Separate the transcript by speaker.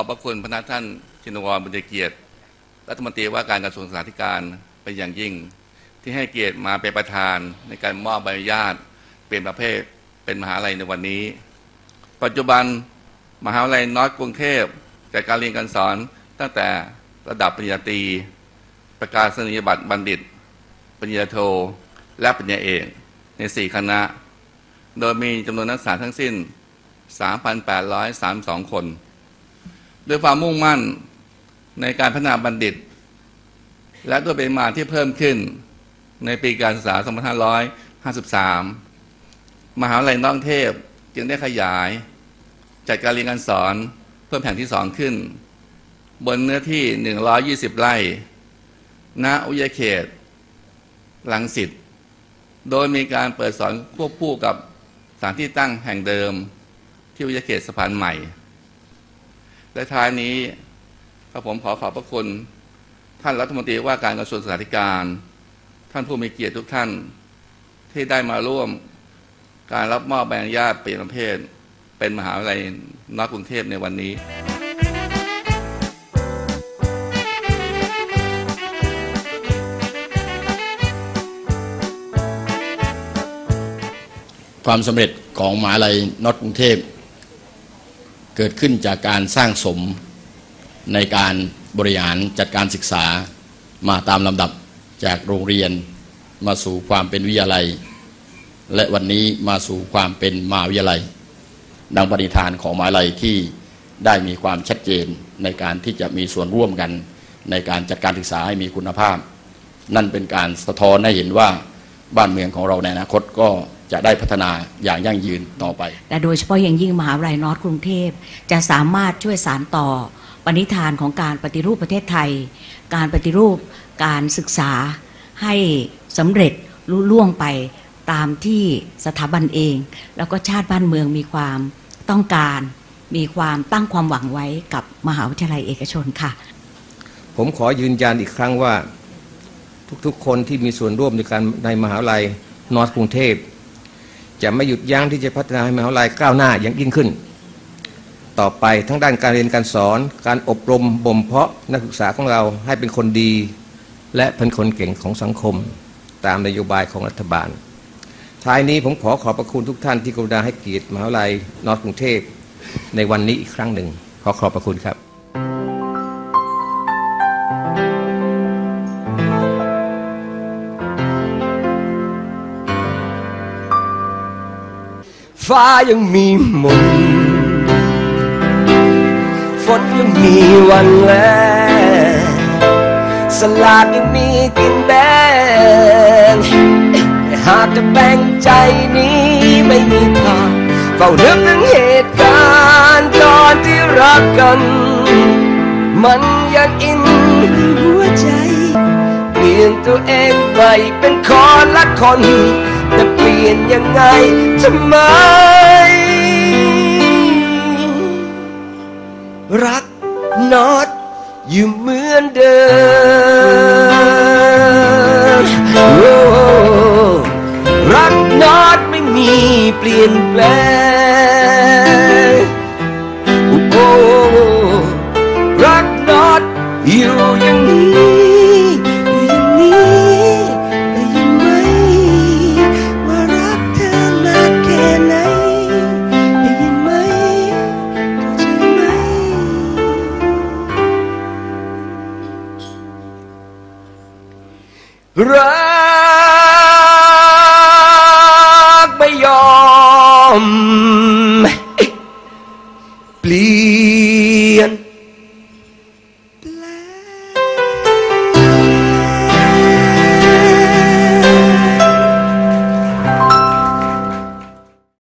Speaker 1: ขอบพระคุณพระท่านชินวรบุญเกียรติ รัฐมนตรีว่าการกระทรวงศึกษาธิการเป็นอย่างยิ่ง ที่ให้เกียรติมาเป็นประธานในการมอบใบอนุญาตเปลี่ยนประเภทเป็นมหาลัยในวันนี้ ปัจจุบันมหาวิทยาลัยนอร์ทกรุงเทพจัดการเรียนการสอนตั้งแต่ระดับปริญญาตรีประกาศนียบัตรบัณฑิต ปริญญาโท และปริญญาเอกใน 4 คณะ โดยมีจำนวนนักศึกษาทั้งสิ้น 3,832 คน ด้วยความมุ่งมั่นในการพัฒนาบัณฑิต และด้วยปริมาณที่เพิ่มขึ้นในปีการศึกษา 2553 มหาวิทยาลัยน้องเทพจึงได้ขยาย จัดการเรียนการสอนเพิ่มแห่งที่สองขึ้น บนเนื้อที่ 120 ไร่ณอุยเขตลังสิตโดยมีการเปิดสอนควบคู่กับสถานที่ตั้งแห่งเดิม ที่วิทยาเขตสะพานใหม่ และท้ายนี้กระผมขอขอบพระคุณ ท่านรัฐมนตรีว่าการกระทรวงศึกษาธิการ ท่านผู้มีเกียรติทุกท่านที่ได้มาร่วมการรับมอบใบอนุญาตเปลี่ยนประเภท เป็นมหาวิทยาลัยนอกกรุงเทพในวันนี้
Speaker 2: ความสำเร็จของมหาลัยนอตกรุงเทพ เกิดขึ้นจากการสร้างสมในการบริหารจัดการศึกษามาตามลำดับจากโรงเรียนมาสู่ความเป็นวิทยาลัย และวันนี้มาสู่ความเป็นมหาวิทยาลัย ดังปณิธานของมหาลัยที่ได้มีความชัดเจนในการที่จะมีส่วนร่วมกัน ในการจัดการศึกษาให้มีคุณภาพ นั่นเป็นการสะท้อนให้เห็นว่าบ้านเมืองของเราในอนาคตก็ จะได้พัฒนาอย่างยั่งยืนต่อไป
Speaker 3: และโดยเฉพาะอย่างยิ่งมหาวิทยาลัยนอร์ทกรุงเทพ จะสามารถช่วยสารต่อปณิธานของการปฏิรูปประเทศไทย การปฏิรูปการศึกษาให้สำเร็จลุล่วงไปตามที่สถาบันเอง แล้วก็ชาติบ้านเมืองมีความต้องการ มีความตั้งความหวังไว้กับมหาวิทยาลัยเอกชนค่ะ
Speaker 4: ผมขอยืนยันอีกครั้งว่า ทุกๆ คนที่มีส่วนร่วมในการในมหาวิทยาลัยนอร์ทกรุงเทพ จะไม่หยุดยั้งที่จะพัฒนาให้มหาวิทยาลัยก้าวหน้าอย่างยิ่งขึ้น ต่อไปทั้งด้านการเรียนการสอน การอบรมบ่มเพาะนักศึกษาของเราให้เป็นคนดี และเป็นคนเก่งของสังคม ตามนโยบายของรัฐบาล ท้ายนี้ผมขอขอบพระคุณทุกท่านที่กรุณาให้เกียรติมหาวิทยาลัยนอร์ทกรุงเทพในวันนี้อีกครั้งหนึ่ง ขอขอบพระคุณครับ
Speaker 5: ฟ้ายังมีมนฝนยังมีวันแลสลากยังมีกินแบงหากจะแบ่งใจนี้ไม่มีทางเฝ้านึกถึงเหตุการณ์ตอนที่รักกัน มันยังอินหัวใจ เปลี่ยนตัวเองไปเป็นคนละคน ลี่ยนยังไงทำไม รักนอดอยู่เหมือนเดิมโอ้รักนอดไม่มีเปลี่ยนแปลงโอ้รักนอดอยู่อย่างนี้ รักไม่ยอม